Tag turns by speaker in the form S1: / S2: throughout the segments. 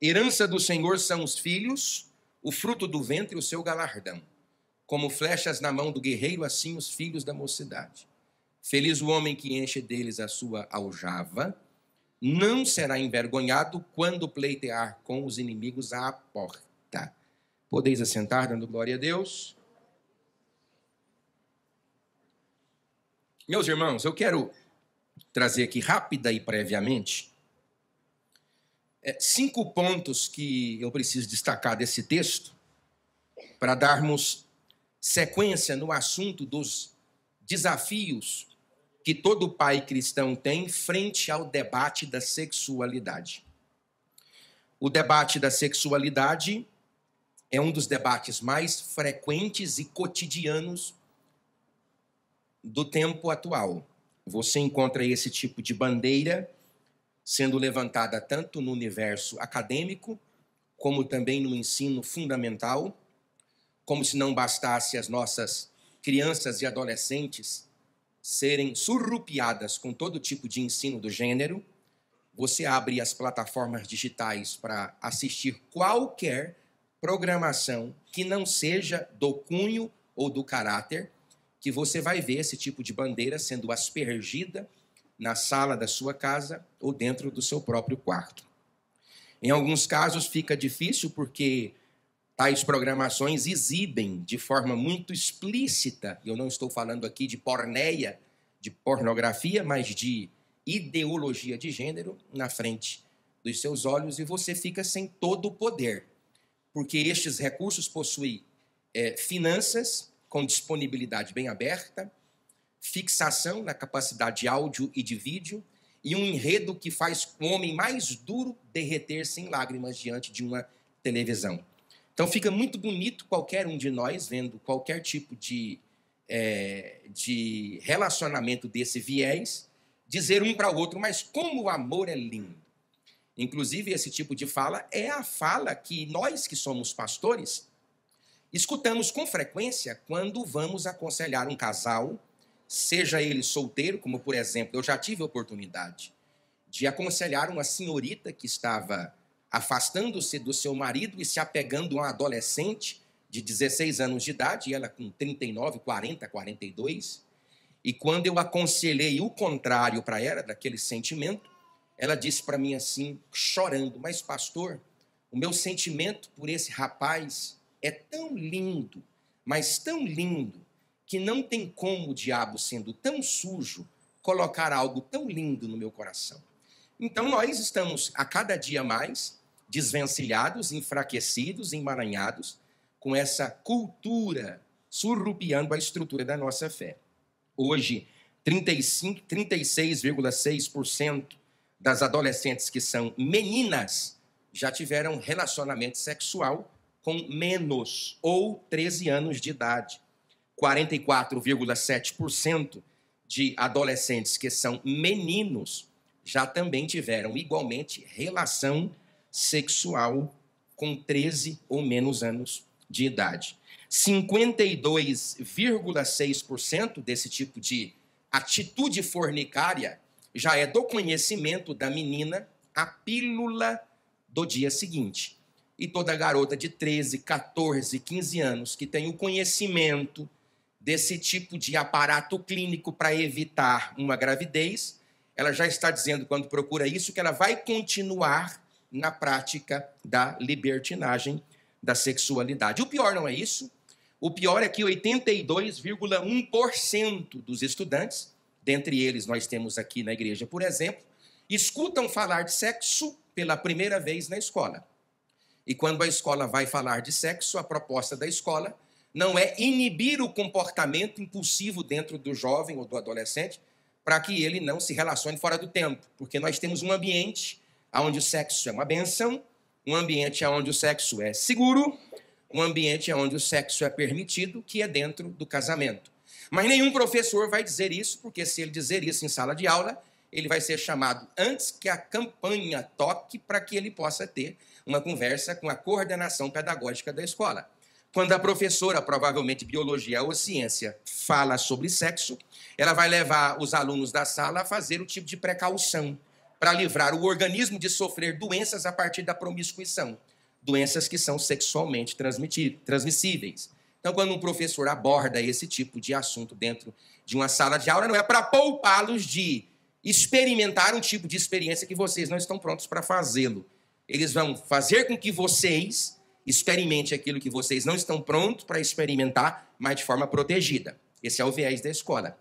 S1: Herança do Senhor são os filhos, o fruto do ventre e o seu galardão. Como flechas na mão do guerreiro, assim os filhos da mocidade. Feliz o homem que enche deles a sua aljava, não será envergonhado quando pleitear com os inimigos à porta. Podeis assentar, dando glória a Deus. Meus irmãos, eu quero trazer aqui rápida e previamente cinco pontos que eu preciso destacar desse texto para darmos sequência no assunto dos desafios que todo pai cristão tem frente ao debate da sexualidade. O debate da sexualidade é um dos debates mais frequentes e cotidianos do tempo atual. Você encontra esse tipo de bandeira sendo levantada tanto no universo acadêmico, como também no ensino fundamental, como se não bastasse as nossas crianças e adolescentes serem surrupiadas com todo tipo de ensino do gênero, você abre as plataformas digitais para assistir qualquer programação que não seja do cunho ou do caráter, que você vai ver esse tipo de bandeira sendo aspergida na sala da sua casa ou dentro do seu próprio quarto. Em alguns casos fica difícil porque tais programações exibem de forma muito explícita, eu não estou falando aqui de porneia, de pornografia, mas de ideologia de gênero na frente dos seus olhos e você fica sem todo o poder, porque estes recursos possuem é, finanças com disponibilidade bem aberta, fixação na capacidade de áudio e de vídeo, e um enredo que faz o homem mais duro derreter sem lágrimas diante de uma televisão. Então fica muito bonito qualquer um de nós vendo qualquer tipo de, é, de relacionamento desse viés, dizer um para o outro, mas como o amor é lindo. Inclusive, esse tipo de fala é a fala que nós que somos pastores escutamos com frequência quando vamos aconselhar um casal seja ele solteiro, como por exemplo, eu já tive a oportunidade de aconselhar uma senhorita que estava afastando-se do seu marido e se apegando a um adolescente de 16 anos de idade, e ela com 39, 40, 42. E quando eu aconselhei o contrário para ela, daquele sentimento, ela disse para mim assim, chorando: Mas, pastor, o meu sentimento por esse rapaz é tão lindo, mas tão lindo, que não tem como o diabo, sendo tão sujo, colocar algo tão lindo no meu coração. Então nós estamos a cada dia mais desvencilhados, enfraquecidos, emaranhados com essa cultura surrupiando a estrutura da nossa fé. Hoje, 36,6% das adolescentes que são meninas já tiveram relacionamento sexual com menos ou 13 anos de idade. 44,7% de adolescentes que são meninos já também tiveram igualmente relação sexual com 13 ou menos anos de idade. 52,6% desse tipo de atitude fornicária já é do conhecimento da menina a pílula do dia seguinte. E toda garota de 13, 14, 15 anos que tem o conhecimento desse tipo de aparato clínico para evitar uma gravidez, ela já está dizendo, quando procura isso, que ela vai continuar na prática da libertinagem da sexualidade. O pior não é isso. O pior é que 82,1% dos estudantes, dentre eles nós temos aqui na igreja, por exemplo, escutam falar de sexo pela primeira vez na escola. E quando a escola vai falar de sexo, a proposta da escola não é inibir o comportamento impulsivo dentro do jovem ou do adolescente para que ele não se relacione fora do tempo, porque nós temos um ambiente onde o sexo é uma benção, um ambiente onde o sexo é seguro, um ambiente onde o sexo é permitido, que é dentro do casamento. Mas nenhum professor vai dizer isso, porque se ele dizer isso em sala de aula, ele vai ser chamado antes que a campanha toque para que ele possa ter uma conversa com a coordenação pedagógica da escola. Quando a professora, provavelmente biologia ou ciência, fala sobre sexo, ela vai levar os alunos da sala a fazer o tipo de precaução para livrar o organismo de sofrer doenças a partir da promiscuição, doenças que são sexualmente transmissíveis. Então, quando um professor aborda esse tipo de assunto dentro de uma sala de aula, não é para poupá-los de experimentar um tipo de experiência que vocês não estão prontos para fazê-lo. Eles vão fazer com que vocês experimentem aquilo que vocês não estão prontos para experimentar, mas de forma protegida. Esse é o viés da escola.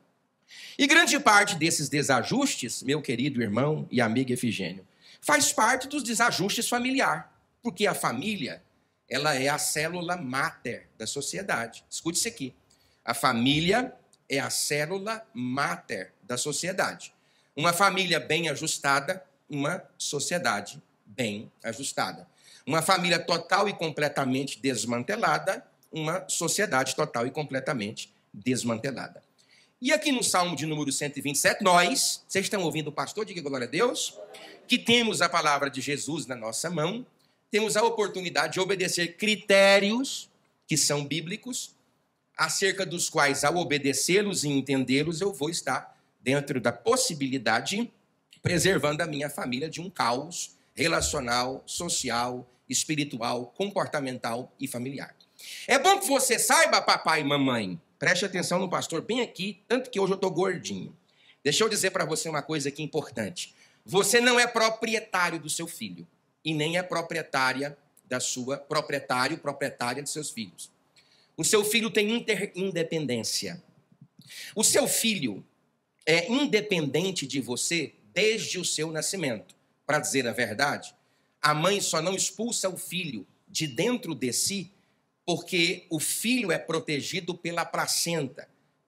S1: E grande parte desses desajustes, meu querido irmão e amigo Efigênio, faz parte dos desajustes familiar, porque a família, ela é a célula máter da sociedade. Escute isso aqui. A família é a célula máter da sociedade. Uma família bem ajustada, uma sociedade bem ajustada. Uma família total e completamente desmantelada, uma sociedade total e completamente desmantelada. E aqui no Salmo de número 127, nós, vocês estão ouvindo o pastor, diga glória a Deus, que temos a palavra de Jesus na nossa mão, temos a oportunidade de obedecer critérios que são bíblicos, acerca dos quais, ao obedecê-los e entendê-los, eu vou estar dentro da possibilidade, preservando a minha família de um caos relacional, social, espiritual, comportamental e familiar. É bom que você saiba, papai e mamãe, preste atenção no pastor bem aqui, tanto que hoje eu estou gordinho. Deixa eu dizer para você uma coisa aqui importante. Você não é proprietário do seu filho e nem é proprietária da sua proprietário, proprietária de seus filhos. O seu filho tem independência. O seu filho é independente de você desde o seu nascimento. Para dizer a verdade, a mãe só não expulsa o filho de dentro de si porque o filho é protegido pela placenta,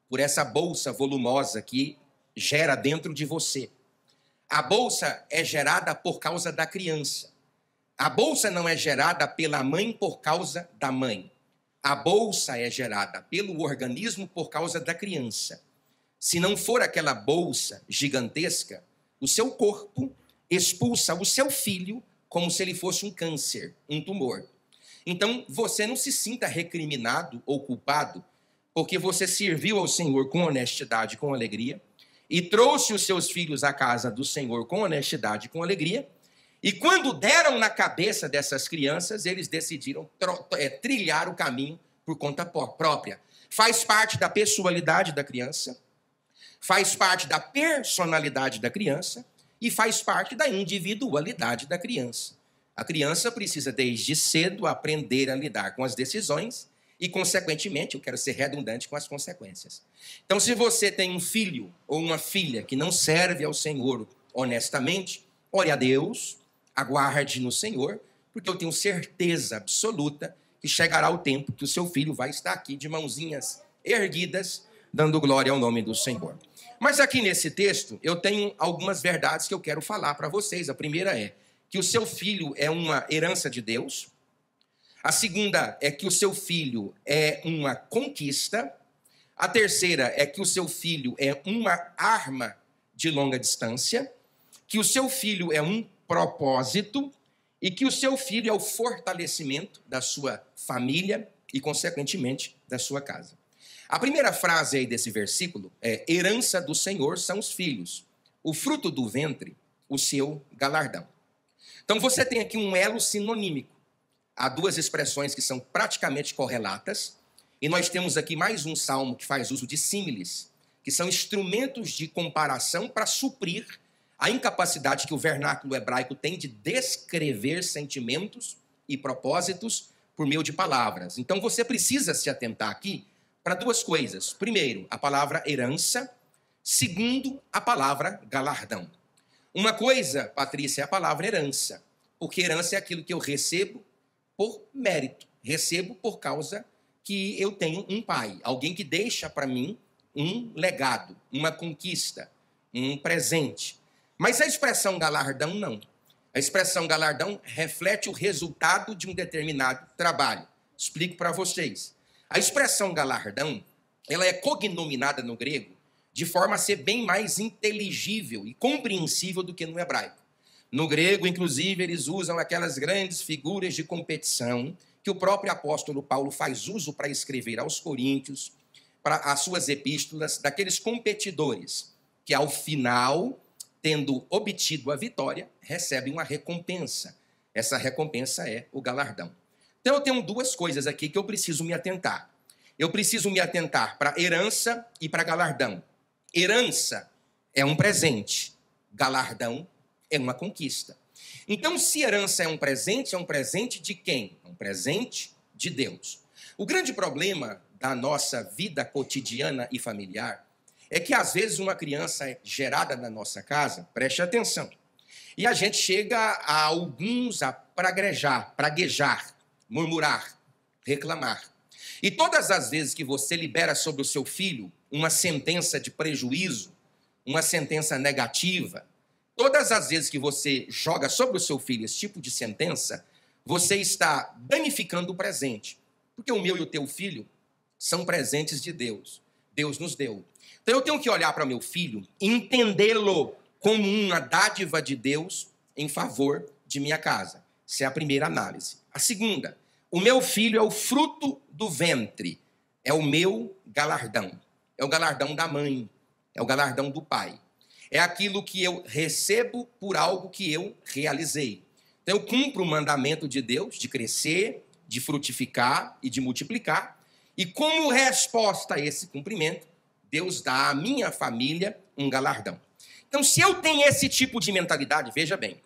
S1: por essa bolsa volumosa que gera dentro de você. A bolsa é gerada por causa da criança. A bolsa não é gerada pela mãe por causa da mãe. A bolsa é gerada pelo organismo por causa da criança. Se não for aquela bolsa gigantesca, o seu corpo expulsa o seu filho como se ele fosse um câncer, um tumor. Então, você não se sinta recriminado ou culpado, porque você serviu ao Senhor com honestidade, com alegria, e trouxe os seus filhos à casa do Senhor com honestidade, com alegria. E quando deram na cabeça dessas crianças, eles decidiram é, trilhar o caminho por conta própria. Faz parte da personalidade da criança, faz parte da personalidade da criança e faz parte da individualidade da criança. A criança precisa, desde cedo, aprender a lidar com as decisões e, consequentemente, eu quero ser redundante com as consequências. Então, se você tem um filho ou uma filha que não serve ao Senhor honestamente, ore a Deus, aguarde no Senhor, porque eu tenho certeza absoluta que chegará o tempo que o seu filho vai estar aqui de mãozinhas erguidas, dando glória ao nome do Senhor. Mas aqui nesse texto, eu tenho algumas verdades que eu quero falar para vocês. A primeira é que o seu filho é uma herança de Deus. A segunda é que o seu filho é uma conquista. A terceira é que o seu filho é uma arma de longa distância. Que o seu filho é um propósito. E que o seu filho é o fortalecimento da sua família e, consequentemente, da sua casa. A primeira frase aí desse versículo é: herança do Senhor são os filhos, o fruto do ventre, o seu galardão. Então você tem aqui um elo sinonímico. Há duas expressões que são praticamente correlatas, e nós temos aqui mais um salmo que faz uso de símiles, que são instrumentos de comparação para suprir a incapacidade que o vernáculo hebraico tem de descrever sentimentos e propósitos por meio de palavras. Então você precisa se atentar aqui para duas coisas. Primeiro, a palavra herança. Segundo, a palavra galardão. Uma coisa, Patrícia, é a palavra herança, porque herança é aquilo que eu recebo por mérito, recebo por causa que eu tenho um pai, alguém que deixa para mim um legado, uma conquista, um presente. Mas a expressão galardão não. A expressão galardão reflete o resultado de um determinado trabalho. Explico para vocês. A expressão galardão, ela é cognominada no grego de forma a ser bem mais inteligível e compreensível do que no hebraico. No grego, inclusive, eles usam aquelas grandes figuras de competição que o próprio apóstolo Paulo faz uso para escrever aos coríntios, para as suas epístolas, daqueles competidores que ao final tendo obtido a vitória, recebe uma recompensa. Essa recompensa é o galardão. Então eu tenho duas coisas aqui que eu preciso me atentar. Eu preciso me atentar para herança e para galardão. Herança é um presente, galardão é uma conquista. Então, se herança é um presente, é um presente de quem? É um presente de Deus. O grande problema da nossa vida cotidiana e familiar é que às vezes uma criança é gerada na nossa casa, preste atenção, e a gente chega a alguns a praguejar, praguejar, murmurar, reclamar. E todas as vezes que você libera sobre o seu filho uma sentença de prejuízo, uma sentença negativa, todas as vezes que você joga sobre o seu filho esse tipo de sentença, você está danificando o presente. Porque o meu e o teu filho são presentes de Deus. Deus nos deu. Então eu tenho que olhar para meu filho e entendê-lo como uma dádiva de Deus em favor de minha casa. Essa é a primeira análise. A segunda, o meu filho é o fruto do ventre, é o meu galardão. É o galardão da mãe, é o galardão do pai. É aquilo que eu recebo por algo que eu realizei. Então eu cumpro o mandamento de Deus de crescer, de frutificar e de multiplicar. E como resposta a esse cumprimento, Deus dá à minha família um galardão. Então, se eu tenho esse tipo de mentalidade, veja bem,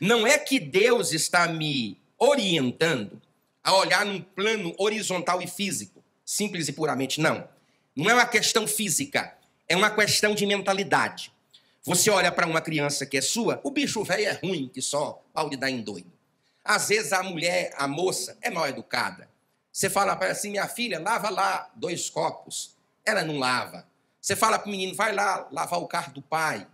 S1: não é que Deus está me orientando a olhar num plano horizontal e físico, simples e puramente, não. Não é uma questão física, é uma questão de mentalidade. Você olha para uma criança que é sua, o bicho velho é ruim, que só pau de dar em doido. Às vezes a mulher, a moça, é mal educada. Você fala para ela assim, minha filha, lava lá dois copos. Ela não lava. Você fala para o menino, vai lá lavar o carro do pai,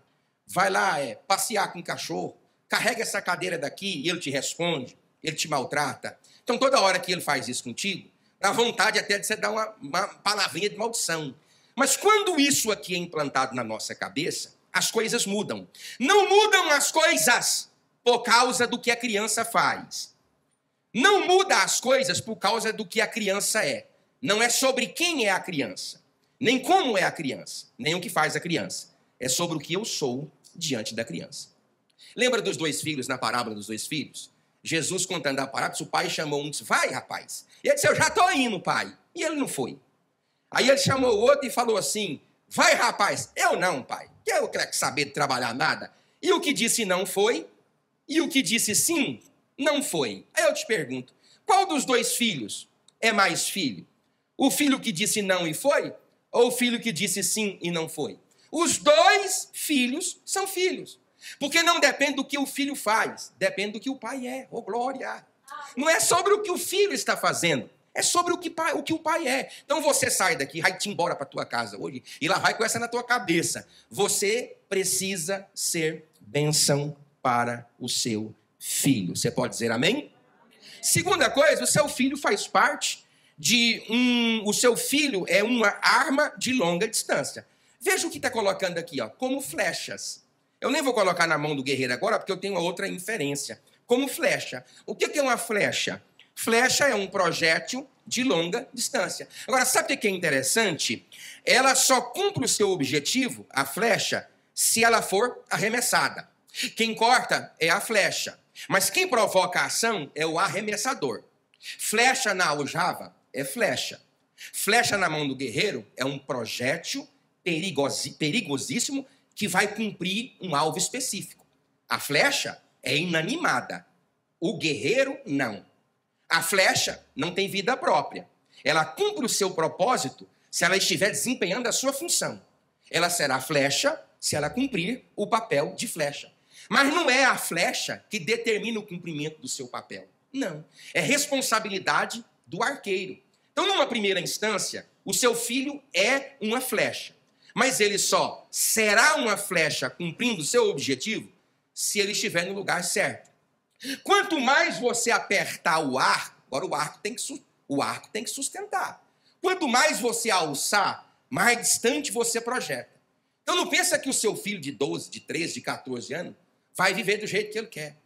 S1: vai lá é, passear com o cachorro, carrega essa cadeira daqui e ele te responde, ele te maltrata. Então, toda hora que ele faz isso contigo, dá vontade até de você dar uma, uma palavrinha de maldição. Mas quando isso aqui é implantado na nossa cabeça, as coisas mudam. Não mudam as coisas por causa do que a criança faz. Não muda as coisas por causa do que a criança é. Não é sobre quem é a criança nem como é a criança, nem o que faz a criança. É sobre o que eu sou diante da criança. Lembra dos dois filhos, na parábola dos dois filhos? Jesus contando a parábola, o pai chamou um e disse, vai rapaz. E ele disse, eu já estou indo, pai. E ele não foi. Aí ele chamou o outro e falou assim, vai rapaz. Eu não, pai. Eu quero saber trabalhar nada. E o que disse não foi, e o que disse sim, não foi. Aí eu te pergunto, qual dos dois filhos é mais filho? O filho que disse não e foi, ou o filho que disse sim e não foi? Os dois filhos são filhos. Porque não depende do que o filho faz, depende do que o pai é. Oh, glória! Não é sobre o que o filho está fazendo, é sobre o que, pai, o, que o pai é. Então você sai daqui, vai-te embora para tua casa hoje, e lá vai com essa na tua cabeça. Você precisa ser benção para o seu filho. Você pode dizer amém? Segunda coisa, o seu filho faz parte de um. O seu filho é uma arma de longa distância. Veja o que está colocando aqui, ó, como flechas. Eu nem vou colocar na mão do guerreiro agora, porque eu tenho outra inferência. Como flecha. O que é uma flecha? Flecha é um projétil de longa distância. Agora, sabe o que é interessante? Ela só cumpre o seu objetivo, a flecha, se ela for arremessada. Quem corta é a flecha, mas quem provoca a ação é o arremessador. Flecha na aljava é flecha. Flecha na mão do guerreiro é um projétil perigosíssimo que vai cumprir um alvo específico. A flecha é inanimada. O guerreiro, não. A flecha não tem vida própria. Ela cumpre o seu propósito se ela estiver desempenhando a sua função. Ela será flecha se ela cumprir o papel de flecha. Mas não é a flecha que determina o cumprimento do seu papel. Não. É responsabilidade do arqueiro. Então, numa primeira instância, o seu filho é uma flecha. Mas ele só será uma flecha cumprindo seu objetivo se ele estiver no lugar certo. Quanto mais você apertar o arco, agora o arco tem que, o arco tem que sustentar. Quanto mais você alçar, mais distante você projeta. Então não pensa que o seu filho de 12, de 13, de 14 anos vai viver do jeito que ele quer.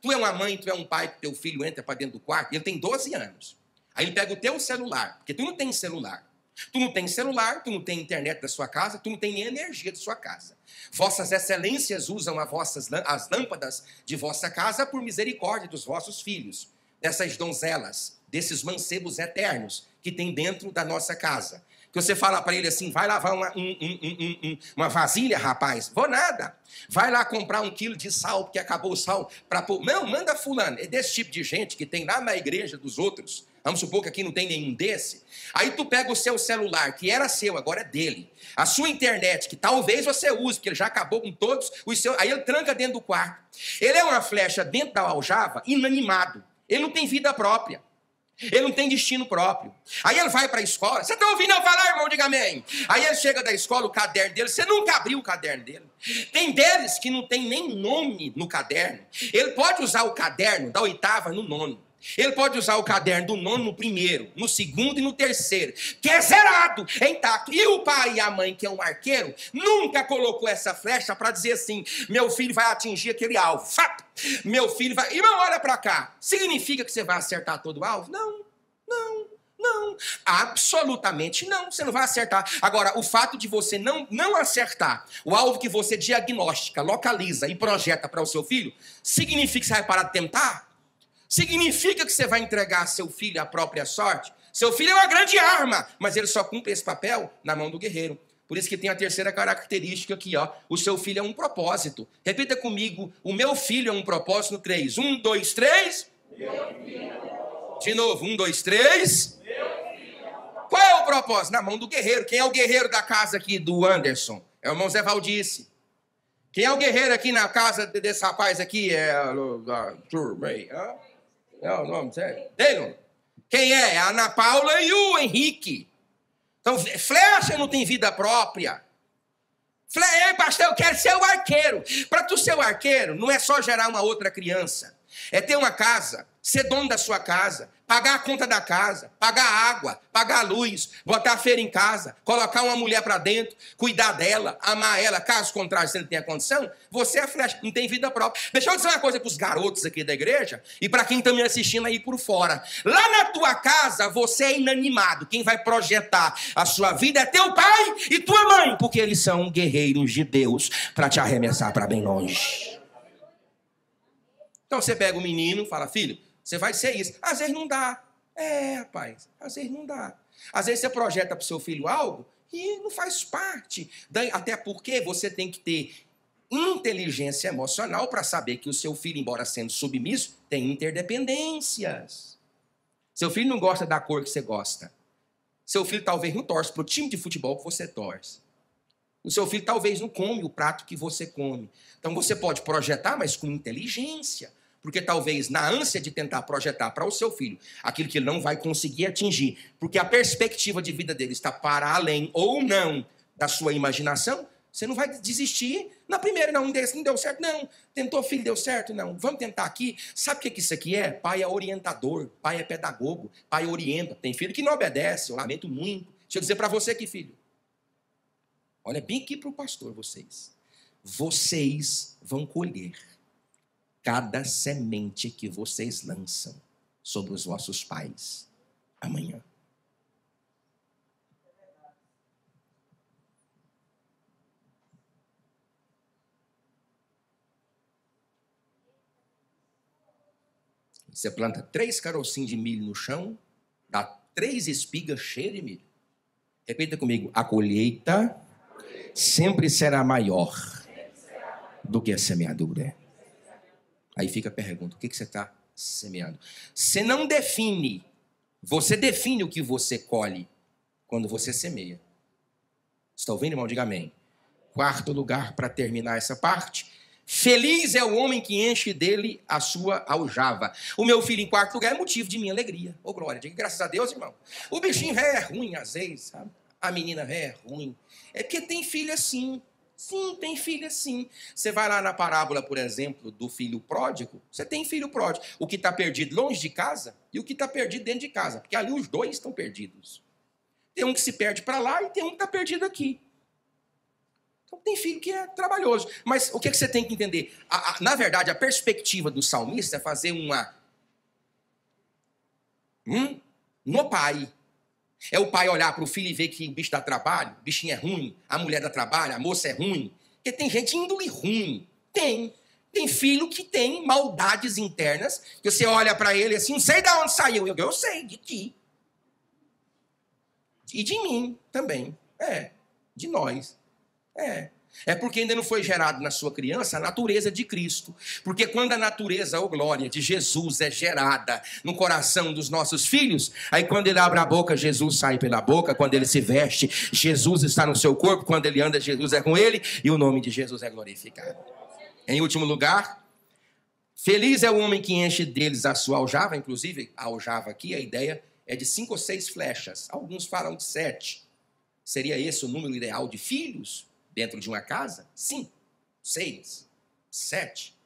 S1: Tu é uma mãe, tu é um pai, teu filho entra para dentro do quarto, ele tem 12 anos. Aí ele pega o teu celular, porque tu não tem celular. Tu não tem celular, tu não tem internet da sua casa, tu não tem nem energia da sua casa. Vossas excelências usam as, vossas, as lâmpadas de vossa casa por misericórdia dos vossos filhos, dessas donzelas, desses mancebos eternos que tem dentro da nossa casa. Que você fala para ele assim, vai lavar uma, um, um, um, uma vasilha, rapaz. Vou nada. Vai lá comprar um quilo de sal, porque acabou o sal. Pra pôr. Não, manda fulano. É desse tipo de gente que tem lá na igreja dos outros. Vamos supor que aqui não tem nenhum desse. Aí tu pega o seu celular, que era seu, agora é dele. A sua internet, que talvez você use, porque ele já acabou com todos os seus. Aí ele tranca dentro do quarto. Ele é uma flecha dentro da aljava, inanimado. Ele não tem vida própria. Ele não tem destino próprio. Aí ele vai para a escola. Você está ouvindo eu falar, irmão? Diga amém. Aí ele chega da escola, o caderno dele. Você nunca abriu o caderno dele. Tem deles que não tem nem nome no caderno. Ele pode usar o caderno da oitava no nono. Ele pode usar o caderno do nono no primeiro, no segundo e no terceiro, que é zerado, é intacto. E o pai e a mãe, que é um arqueiro, nunca colocou essa flecha para dizer assim: meu filho vai atingir aquele alvo. Fato. Meu filho vai. Irmão, olha para cá. Significa que você vai acertar todo o alvo? Não, não. Não, absolutamente não. Você não vai acertar. Agora, o fato de você não, não acertar o alvo que você diagnostica, localiza e projeta para o seu filho, significa que você vai parar de tentar? Significa que você vai entregar seu filho à própria sorte? Seu filho é uma grande arma, mas ele só cumpre esse papel na mão do guerreiro. Por isso que tem a terceira característica aqui, ó. O seu filho é um propósito. Repita comigo: o meu filho é um propósito três. Um, dois, três. De novo, um, dois, três. Qual é o propósito? Na mão do guerreiro. Quem é o guerreiro da casa aqui do Anderson? É o irmão Zé Valdice. Quem é o guerreiro aqui na casa desse rapaz aqui? É o Turmei. É o nome sério? Quem é? é? A Ana Paula e o Henrique. Então, flecha não tem vida própria. Flecha, pastor, eu quero ser o arqueiro. Para tu ser o arqueiro, não é só gerar uma outra criança. É ter uma casa, ser dono da sua casa, pagar a conta da casa, pagar a água, pagar a luz, botar a feira em casa, colocar uma mulher para dentro, cuidar dela, amar ela, caso contrário você não tenha condição, você é flecha, não tem vida própria. Deixa eu dizer uma coisa para os garotos aqui da igreja e para quem está me assistindo aí por fora. Lá na tua casa você é inanimado. Quem vai projetar a sua vida é teu pai e tua mãe, porque eles são guerreiros de Deus para te arremessar para bem longe. Então você pega o menino fala, filho, você vai ser isso. Às vezes não dá. É, rapaz, às vezes não dá. Às vezes você projeta para o seu filho algo e não faz parte. Até porque você tem que ter inteligência emocional para saber que o seu filho, embora sendo submisso, tem interdependências. Seu filho não gosta da cor que você gosta. Seu filho talvez não torce para o time de futebol que você torce. O seu filho talvez não come o prato que você come. Então você pode projetar, mas com inteligência. Porque talvez na ânsia de tentar projetar para o seu filho aquilo que ele não vai conseguir atingir, porque a perspectiva de vida dele está para além ou não da sua imaginação, você não vai desistir na primeira, não, não deu certo, não. Tentou, filho, deu certo, não. Vamos tentar aqui. Sabe o que isso aqui é? Pai é orientador, pai é pedagogo, pai orienta. Tem filho que não obedece, eu lamento muito. Deixa eu dizer para você aqui, filho. Olha bem aqui para o pastor, vocês. Vocês vão colher cada semente que vocês lançam sobre os vossos pais amanhã. Você planta três carocinhos de milho no chão, dá três espigas cheias de milho. Repita comigo: a colheita sempre será maior do que a semeadura. Aí fica a pergunta: o que, você está semeando? Você não define, você define o que você colhe quando você semeia. Está ouvindo, irmão? Diga amém. Quarto lugar para terminar essa parte. Feliz é o homem que enche dele a sua aljava. O meu filho, em quarto lugar, é motivo de minha alegria. Ô, oh, glória, diga graças a Deus, irmão. O bichinho é ruim às vezes, sabe? A menina é ruim. É porque tem filho assim. Sim, tem filho assim. Você vai lá na parábola, por exemplo, do filho pródigo, você tem filho pródigo. O que está perdido longe de casa e o que está perdido dentro de casa. Porque ali os dois estão perdidos. Tem um que se perde para lá e tem um que está perdido aqui. Então tem filho que é trabalhoso. Mas o que, é que você tem que entender? A, a, na verdade, a perspectiva do salmista é fazer uma. Hum, no pai. É o pai olhar para o filho e ver que o bicho dá trabalho, o bichinho é ruim, a mulher dá trabalho, a moça é ruim. Porque tem gente índole ruim. Tem. Tem filho que tem maldades internas, que você olha para ele assim, não sei de onde saiu. Eu, eu sei, de ti. E de mim também. É, de nós. É. É porque ainda não foi gerado na sua criança a natureza de Cristo. Porque quando a natureza ou glória de Jesus é gerada no coração dos nossos filhos, aí quando ele abre a boca, Jesus sai pela boca, quando ele se veste, Jesus está no seu corpo, quando ele anda, Jesus é com ele, e o nome de Jesus é glorificado. Em último lugar, feliz é o homem que enche deles a sua aljava, inclusive a aljava aqui, a ideia é de cinco ou seis flechas. Alguns falam de sete. Seria esse o número ideal de filhos dentro de uma casa? Sim, seis, sete.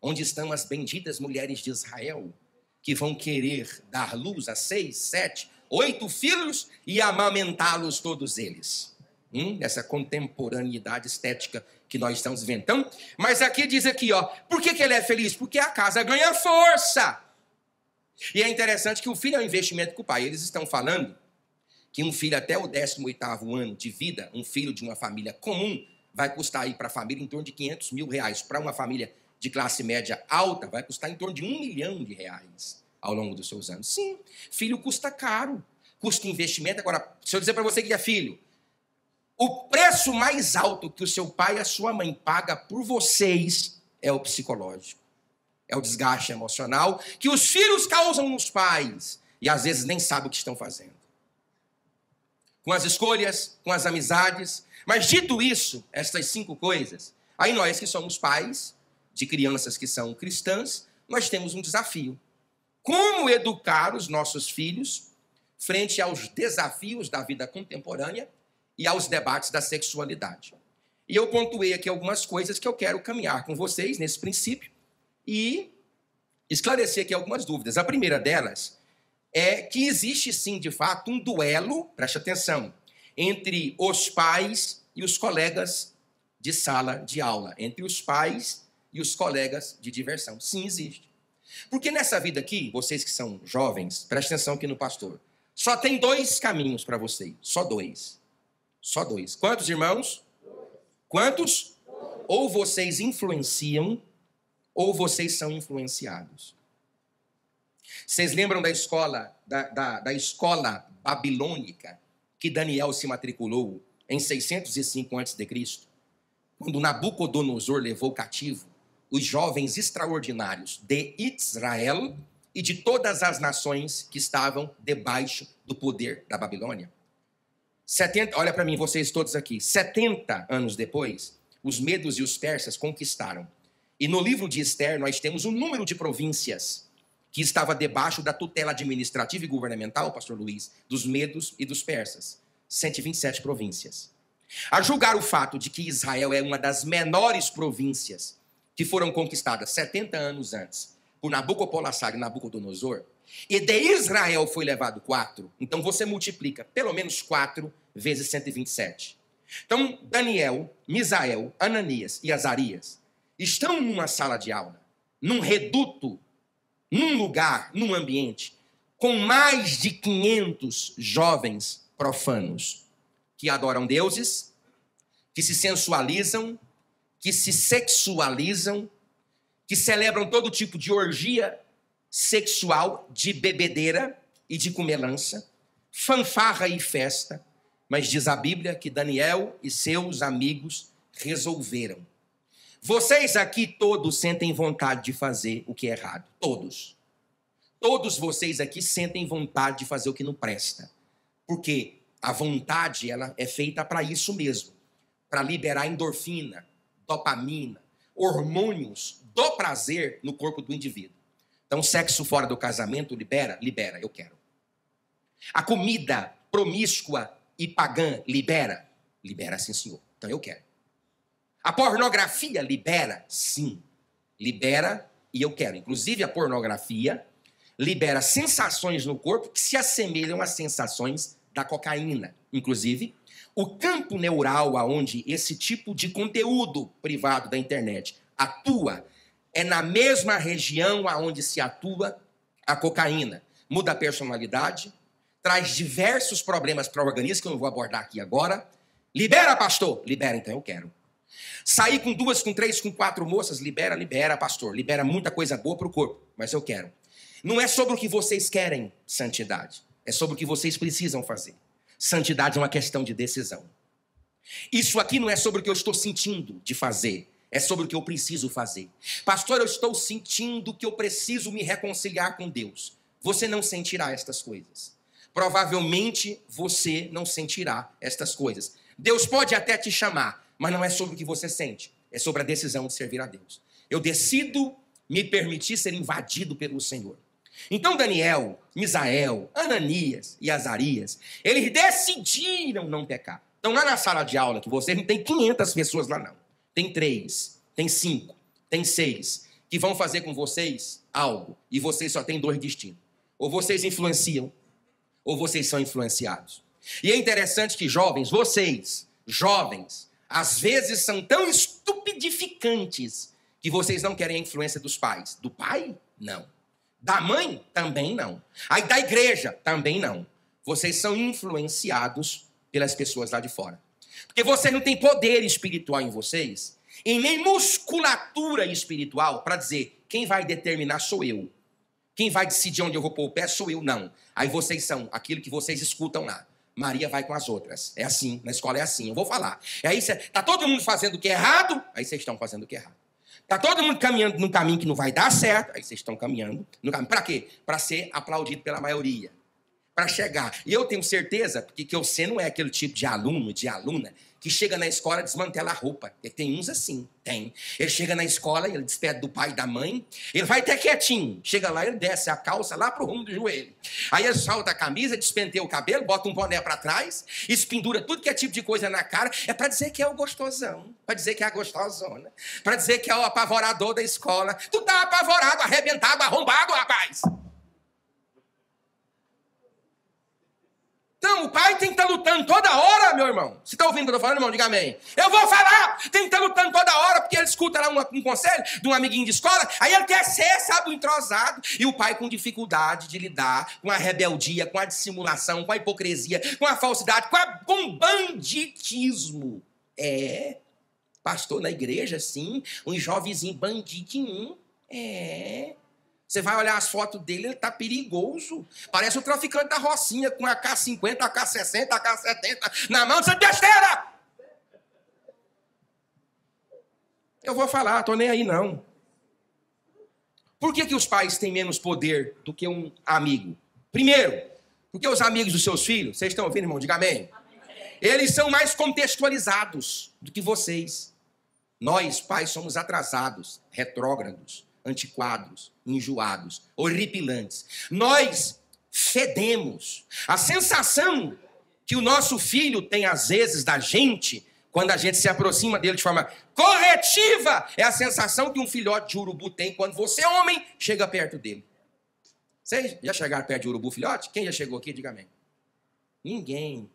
S1: Onde estão as benditas mulheres de Israel, que vão querer dar luz a seis, sete, oito filhos e amamentá-los todos eles. Hum, essa contemporaneidade estética que nós estamos inventando. Mas aqui diz aqui, ó, por que, que ele é feliz? Porque a casa ganha força. E é interessante que o filho é um investimento com o pai. Eles estão falando que um filho até o 18º ano de vida, um filho de uma família comum, vai custar aí para a família em torno de 500 mil reais. Para uma família de classe média alta, vai custar em torno de um milhão de reais ao longo dos seus anos. Sim, filho custa caro, custa investimento. Agora, se eu dizer para você que é filho, o preço mais alto que o seu pai e a sua mãe paga por vocês é o psicológico. É o desgaste emocional que os filhos causam nos pais e às vezes nem sabem o que estão fazendo. Com as escolhas, com as amizades. Mas dito isso, estas cinco coisas, aí nós que somos pais de crianças que são cristãs, nós temos um desafio. Como educar os nossos filhos frente aos desafios da vida contemporânea e aos debates da sexualidade. E eu pontuei aqui algumas coisas que eu quero caminhar com vocês nesse princípio e esclarecer aqui algumas dúvidas. A primeira delas é que existe sim, de fato, um duelo, preste atenção, entre os pais e os colegas de sala de aula, entre os pais e os colegas de diversão. Sim, existe. Porque nessa vida aqui, vocês que são jovens, preste atenção aqui no pastor. Só tem dois caminhos para vocês, só dois. Só dois. Quantos irmãos? Quantos? Ou vocês influenciam, ou vocês são influenciados. Vocês lembram da escola, da, da, da escola babilônica que Daniel se matriculou em 605 a.C., quando Nabucodonosor levou cativo os jovens extraordinários de Israel e de todas as nações que estavam debaixo do poder da Babilônia. 70, olha para mim, vocês todos aqui. 70 anos depois, os medos e os persas conquistaram. E no livro de Esther, nós temos um número de províncias que estava debaixo da tutela administrativa e governamental, pastor Luiz, dos medos e dos persas. 127 províncias. A julgar o fato de que Israel é uma das menores províncias que foram conquistadas 70 anos antes por Nabucodonosor e Nabucodonosor, e de Israel foi levado quatro, então você multiplica pelo menos quatro vezes 127. Então, Daniel, Misael, Ananias e Azarias estão numa sala de aula, num reduto, num lugar, num ambiente, com mais de 500 jovens profanos que adoram deuses, que se sensualizam, que se sexualizam, que celebram todo tipo de orgia sexual, de bebedeira e de comelança, fanfarra e festa, mas diz a Bíblia que Daniel e seus amigos resolveram. Vocês aqui todos sentem vontade de fazer o que é errado. Todos. Todos vocês aqui sentem vontade de fazer o que não presta. Porque a vontade ela é feita para isso mesmo, para liberar endorfina, dopamina, hormônios do prazer no corpo do indivíduo. Então, sexo fora do casamento libera? Libera, eu quero. A comida promíscua e pagã libera? Libera, sim, senhor. Então, eu quero. A pornografia libera? Sim. Libera e eu quero. Inclusive, a pornografia libera sensações no corpo que se assemelham às sensações da cocaína. Inclusive, o campo neural aonde esse tipo de conteúdo privado da internet atua é na mesma região aonde se atua a cocaína. Muda a personalidade, traz diversos problemas para o organismo que eu não vou abordar aqui agora. Libera, pastor. Libera, então eu quero. Sair com duas, com três, com quatro moças, libera, libera, pastor. Libera muita coisa boa para o corpo, mas eu quero. Não é sobre o que vocês querem, santidade. É sobre o que vocês precisam fazer. Santidade é uma questão de decisão. Isso aqui não é sobre o que eu estou sentindo de fazer. É sobre o que eu preciso fazer. Pastor, eu estou sentindo que eu preciso me reconciliar com Deus. Você não sentirá estas coisas. Provavelmente você não sentirá estas coisas. Deus pode até te chamar, mas não é sobre o que você sente. É sobre a decisão de servir a Deus. Eu decido me permitir ser invadido pelo Senhor. Então Daniel, Misael, Ananias e Azarias, eles decidiram não pecar. Então lá na sala de aula que vocês não tem 500 pessoas lá não. Tem três, tem cinco, tem seis que vão fazer com vocês algo e vocês só têm dois destinos. Ou vocês influenciam, ou vocês são influenciados. E é interessante que jovens, vocês, jovens, às vezes são tão estupidificantes que vocês não querem a influência dos pais. Do pai? Não. Da mãe? Também não. Aí da igreja? Também não. Vocês são influenciados pelas pessoas lá de fora. Porque vocês não têm poder espiritual em vocês, e nem musculatura espiritual para dizer quem vai determinar sou eu. Quem vai decidir onde eu vou pôr o pé sou eu, não. Aí vocês são aquilo que vocês escutam lá. Maria vai com as outras. É assim, na escola é assim, eu vou falar. E aí cê, tá todo mundo fazendo o que é errado, aí vocês estão fazendo o que é errado. Tá todo mundo caminhando num caminho que não vai dar certo, aí vocês estão caminhando no caminho. Para quê? Para ser aplaudido pela maioria para chegar. E eu tenho certeza, porque que você não é aquele tipo de aluno, de aluna, que chega na escola desmantela a roupa. E tem uns assim, tem. Ele chega na escola, ele despede do pai e da mãe, ele vai até quietinho. Chega lá, ele desce a calça lá pro rumo do joelho. Aí ele solta a camisa, despenteia o cabelo, bota um boné para trás, espendura tudo que é tipo de coisa na cara. É para dizer que é o gostosão, para dizer que é a gostosona, para dizer que é o apavorador da escola. Tu tá apavorado, arrebentado, arrombado, rapaz. Então, o pai tem que estar lutando toda hora, meu irmão. Você está ouvindo o que eu estou falando, irmão? Diga amém. Eu vou falar! Tem que estar lutando toda hora, porque ele escuta lá um, um, conselho de um amiguinho de escola, aí ele quer ser, sabe, o entrosado. E o pai com dificuldade de lidar com a rebeldia, com a dissimulação, com a hipocrisia, com a falsidade, com, a, com banditismo. É. Pastor na igreja, sim. Um jovenzinho bandidinho. É. Você vai olhar as fotos dele, ele tá perigoso. Parece o traficante da Rocinha com a K50, a K60, a K70 na mão, você besteira! Eu vou falar, tô nem aí não. Por que, que os pais têm menos poder do que um amigo? Primeiro, porque os amigos dos seus filhos, vocês estão ouvindo, irmão? Diga amém. Eles são mais contextualizados do que vocês. Nós, pais, somos atrasados, retrógrados antiquados, enjoados, horripilantes. Nós fedemos. A sensação que o nosso filho tem às vezes da gente, quando a gente se aproxima dele de forma corretiva, é a sensação que um filhote de urubu tem quando você, homem, chega perto dele. Vocês já chegaram perto de urubu, filhote? Quem já chegou aqui? Diga amém. Ninguém.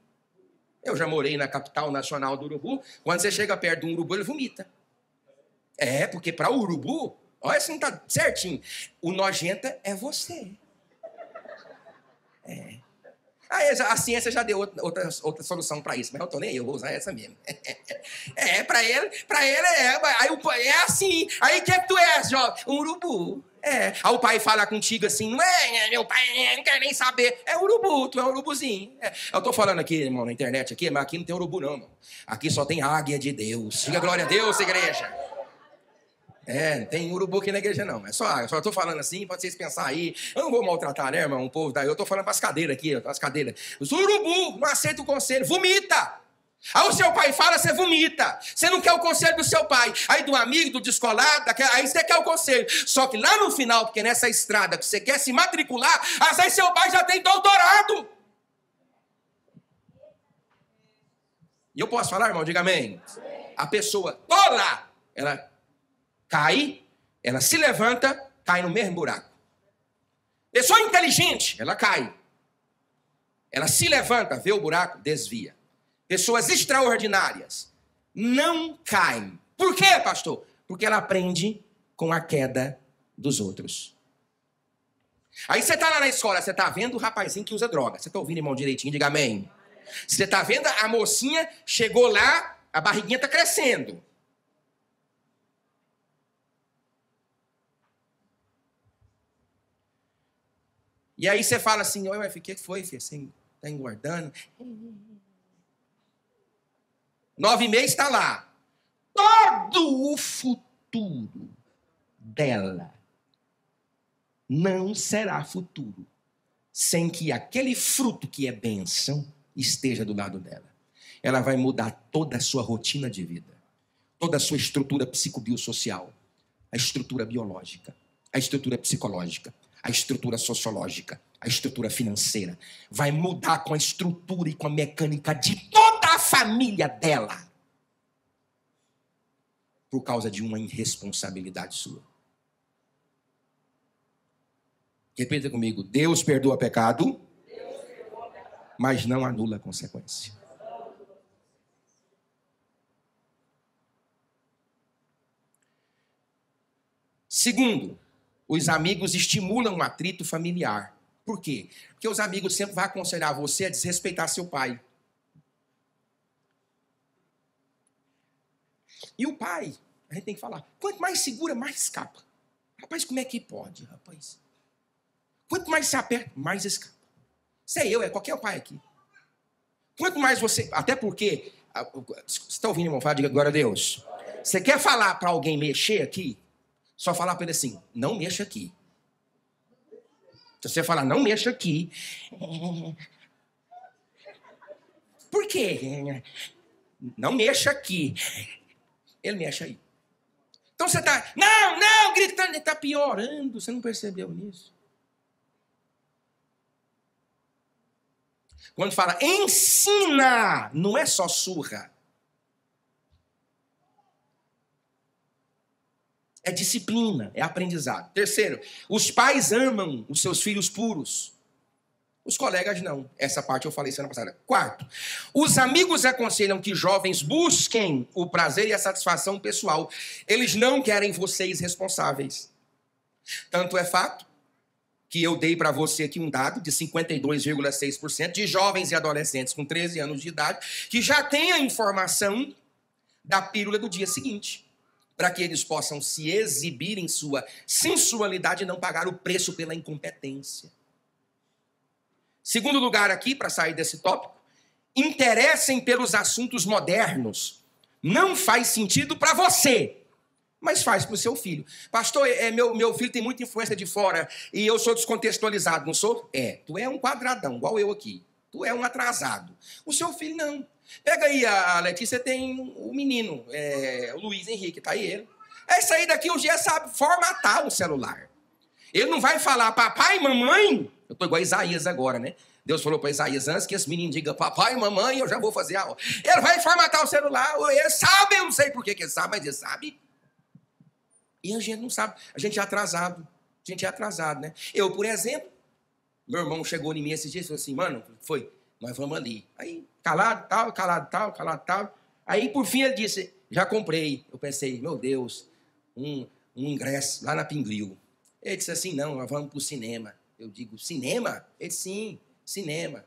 S1: Eu já morei na capital nacional do urubu. Quando você chega perto de um urubu, ele vomita. É, porque para o urubu, Olha se não tá certinho. O nojenta é você. É. Aí a ciência já deu outra, outra, outra solução para isso, mas eu tô nem aí, eu vou usar essa mesmo. É, para ele, para ele é, aí o, é assim. Aí o que é que tu és, jovem? Um urubu. É. Aí o pai fala contigo assim, não é, meu pai não quer nem saber. É urubu, tu é urubuzinho. É. Eu tô falando aqui, irmão, na internet aqui, mas aqui não tem urubu não, irmão. Aqui só tem águia de Deus. Diga glória a Deus, igreja. É, tem urubu aqui na igreja, não. É só, eu só tô falando assim, pode vocês pensar aí. Eu não vou maltratar, né, irmão? O povo daí. Eu tô falando pras cadeiras aqui, as cadeiras. Os urubu não aceita o conselho, vomita! Aí o seu pai fala, você vomita. Você não quer o conselho do seu pai. Aí do amigo, do descolado, aí você quer o conselho. Só que lá no final, porque nessa estrada que você quer se matricular, às vezes seu pai já tem doutorado. E eu posso falar, irmão? Diga amém. A pessoa tola, ela cai, ela se levanta, cai no mesmo buraco. Pessoa inteligente, ela cai. Ela se levanta, vê o buraco, desvia. Pessoas extraordinárias não caem. Por quê, pastor? Porque ela aprende com a queda dos outros. Aí você está lá na escola, você está vendo o rapazinho que usa droga. Você está ouvindo, irmão, direitinho? Diga amém. Você está vendo a mocinha, chegou lá, a barriguinha está crescendo. E aí você fala assim, oi, o que foi, filho? Você está engordando? Nove meses está lá. Todo o futuro dela não será futuro sem que aquele fruto que é bênção esteja do lado dela. Ela vai mudar toda a sua rotina de vida, toda a sua estrutura psicobiosocial, a estrutura biológica, a estrutura psicológica, a estrutura sociológica, a estrutura financeira. Vai mudar com a estrutura e com a mecânica de toda a família dela. Por causa de uma irresponsabilidade sua. Repita comigo: Deus perdoa pecado, mas não anula a consequência. Segundo, os amigos estimulam o atrito familiar. Por quê? Porque os amigos sempre vão aconselhar você a desrespeitar seu pai. E o pai, a gente tem que falar, quanto mais segura, mais escapa. Rapaz, como é que pode, rapaz? Quanto mais se aperta, mais escapa. Isso é eu, é qualquer pai aqui. Quanto mais você. Até porque. Você está ouvindo, irmão? Fala, diga glória a Deus. Você quer falar para alguém mexer aqui? Só falar para ele assim: não mexa aqui. Se você falar, não mexa aqui. Por quê? Não mexa aqui. Ele mexe aí. Então você está, não, não, gritando, ele está piorando. Você não percebeu nisso? Quando fala ensina, não é só surra. É disciplina, é aprendizado. Terceiro, os pais amam os seus filhos puros. Os colegas não. Essa parte eu falei semana passada. Quarto, os amigos aconselham que jovens busquem o prazer e a satisfação pessoal. Eles não querem vocês responsáveis. Tanto é fato que eu dei para você aqui um dado de 52,6% de jovens e adolescentes com 13 anos de idade que já têm a informação da pílula do dia seguinte, para que eles possam se exibir em sua sensualidade e não pagar o preço pela incompetência. Segundo lugar aqui, para sair desse tópico, interessem pelos assuntos modernos. Não faz sentido para você, mas faz para o seu filho. Pastor, é, meu, meu filho tem muita influência de fora e eu sou descontextualizado, não sou? É, tu é um quadradão, igual eu aqui. Tu é um atrasado. O seu filho não. Pega aí, a Letícia tem o menino, é, o Luiz Henrique, tá aí ele. Esse aí daqui um dia sabe formatar o celular. Ele não vai falar papai mamãe. Eu tô igual a Isaías agora, né? Deus falou para Isaías antes que esse menino diga papai mamãe, eu já vou fazer a. Ele vai formatar o celular. Ele sabe, eu não sei por que ele sabe, mas ele sabe. E a gente não sabe. A gente é atrasado. A gente é atrasado, né? Eu, por exemplo, meu irmão chegou em mim esses dias e falou assim, mano, foi, nós vamos ali. Aí, calado, tal, calado, tal, calado, tal. Aí, por fim, ele disse, já comprei. Eu pensei, meu Deus, um, um ingresso lá na Pingril. Ele disse assim, não, nós vamos para o cinema. Eu digo, cinema? Ele disse, sim, cinema.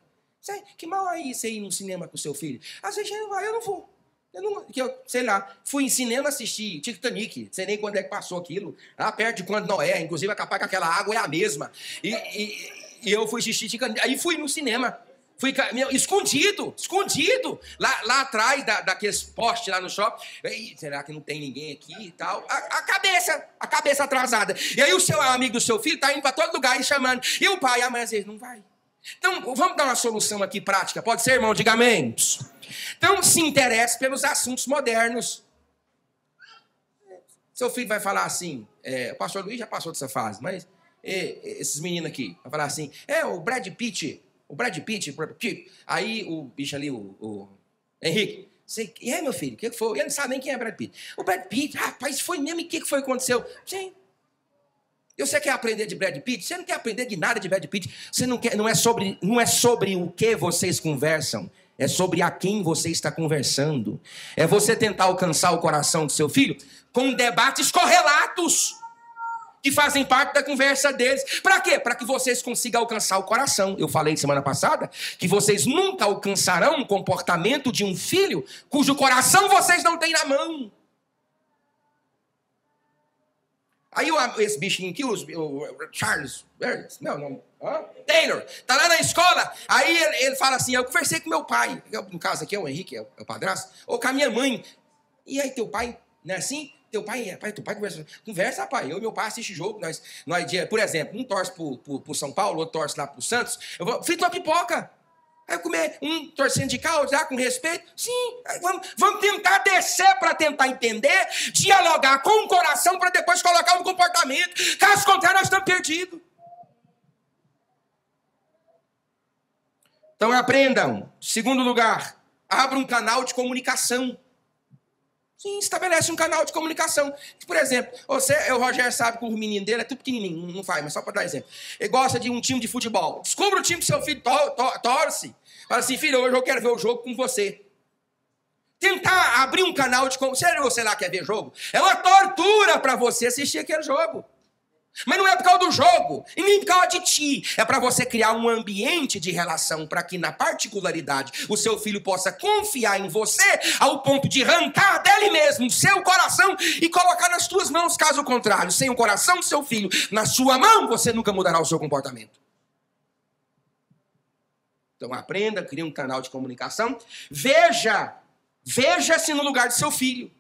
S1: Que mal aí você ir no cinema com seu filho? Às vezes ele não vai, eu não vou. Eu não, que eu, sei lá, fui em cinema assistir Titanic, sei nem quando é que passou aquilo, lá perto de quando Noé, inclusive capaz que aquela água é a mesma. E, e, e eu fui Titanic, aí fui no cinema. Fui meu, escondido, escondido, lá, lá atrás da, daqueles postes lá no shopping. Será que não tem ninguém aqui e tal? A, a, cabeça, a cabeça atrasada. E aí o seu amigo do seu filho tá indo para todo lugar e chamando. E o pai, amanhã às vezes não vai. Então, vamos dar uma solução aqui prática. Pode ser, irmão? Diga amém. Então, se interesse pelos assuntos modernos. Seu filho vai falar assim, é, o pastor Luiz já passou dessa fase, mas é, esses meninos aqui, vai falar assim, é, o Brad Pitt, o Brad Pitt, aí o bicho ali, o, o Henrique, você, e aí, meu filho, o que foi? Ele não sabe nem quem é Brad Pitt. O Brad Pitt, rapaz, foi mesmo, e o que foi que aconteceu? Sim. E você quer aprender de Brad Pitt? Você não quer aprender de nada de Brad Pitt. Você não quer, não é sobre, não é sobre o que vocês conversam é sobre a quem você está conversando. É você tentar alcançar o coração do seu filho com debates correlatos. Que fazem parte da conversa deles. Para quê? Para que vocês consigam alcançar o coração. Eu falei semana passada que vocês nunca alcançarão o comportamento de um filho cujo coração vocês não têm na mão. Aí esse bichinho aqui, o Charles, não, não, Taylor, tá lá na escola. Aí ele, ele, fala assim: Eu conversei com meu pai, no caso aqui é o Henrique, é é o padrasto, ou com a minha mãe. E aí, teu pai, não é assim? Teu pai, é, pai, teu pai conversa. Conversa, pai. Eu e meu pai assistimos jogo. Nós, nós, por exemplo, um torce pro, pro, pro São Paulo, outro torce lá pro Santos. Eu vou, fiz uma pipoca. Aí comer um torcendo de causa, já com respeito? Sim, vamos, vamos tentar descer para tentar entender, dialogar com o coração para depois colocar no comportamento. Caso contrário, nós estamos perdidos. Então aprendam. Segundo lugar, abra um canal de comunicação. Sim, estabelece um canal de comunicação. Por exemplo, você, o Rogério sabe que o menino dele é tudo pequenininho, não faz, mas só para dar exemplo. Ele gosta de um time de futebol. Descubra o time que seu filho to, to, torce. Fala assim, filho, hoje eu quero ver o jogo com você. Tentar abrir um canal de comunicação. Você lá quer ver jogo? É uma tortura para você assistir aquele jogo. Mas não é por causa do jogo, e nem por causa de ti. É para você criar um ambiente de relação para que, na particularidade, o seu filho possa confiar em você ao ponto de arrancar dele mesmo seu coração e colocar nas tuas mãos. Caso contrário, sem o coração do seu filho na sua mão, você nunca mudará o seu comportamento. Então aprenda, crie um canal de comunicação. Veja, veja-se no lugar do seu filho.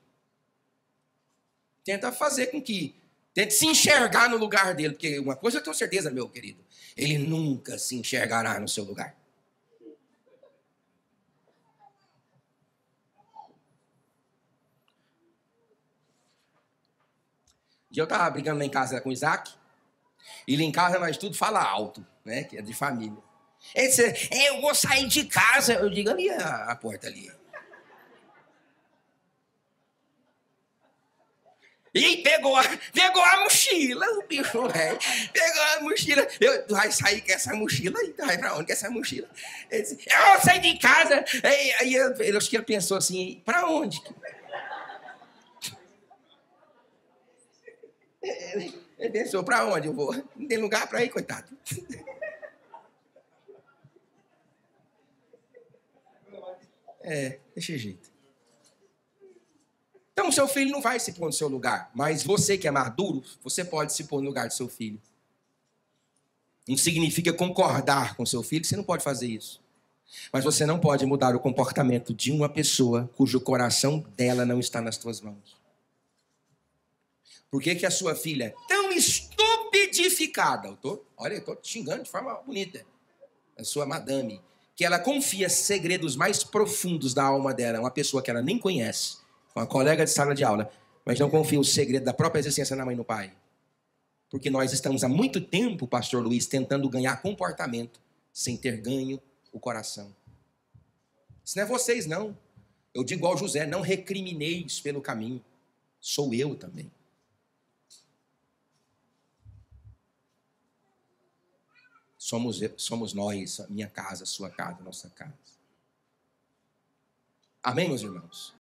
S1: Tenta fazer com que Tente se enxergar no lugar dele, porque uma coisa eu tenho certeza, meu querido, ele nunca se enxergará no seu lugar. Eu estava brigando lá em casa com o Isaac, e lá em casa nós tudo fala alto, né? Que é de família. Ele disse, é, eu vou sair de casa. Eu digo, ali a, a porta ali. E pegou, pegou a mochila, o bicho velho. Pegou a mochila. Eu, vai sair com essa mochila? E vai pra onde com essa mochila? Ele disse, eu sair de casa. Aí, aí eu, eu acho que ele pensou assim, pra onde? Ele pensou, pra onde eu vou? Não tem lugar pra ir, coitado. É, desse jeito. Então, seu filho não vai se pôr no seu lugar. Mas você que é maduro, você pode se pôr no lugar do seu filho. Não significa concordar com seu filho, você não pode fazer isso. Mas você não pode mudar o comportamento de uma pessoa cujo coração dela não está nas tuas mãos. Por que, que a sua filha é tão estupidificada? Eu tô, olha, eu estou te xingando de forma bonita. A sua madame. Que ela confia segredos mais profundos da alma dela, uma pessoa que ela nem conhece uma colega de sala de aula, mas não confia o segredo da própria existência na mãe e no pai. Porque nós estamos há muito tempo, pastor Luiz, tentando ganhar comportamento sem ter ganho o coração. Isso não é vocês, não. Eu digo ao José, não recrimineis pelo caminho. Sou eu também. Somos, somos nós, minha casa, sua casa, nossa casa. Amém, meus irmãos?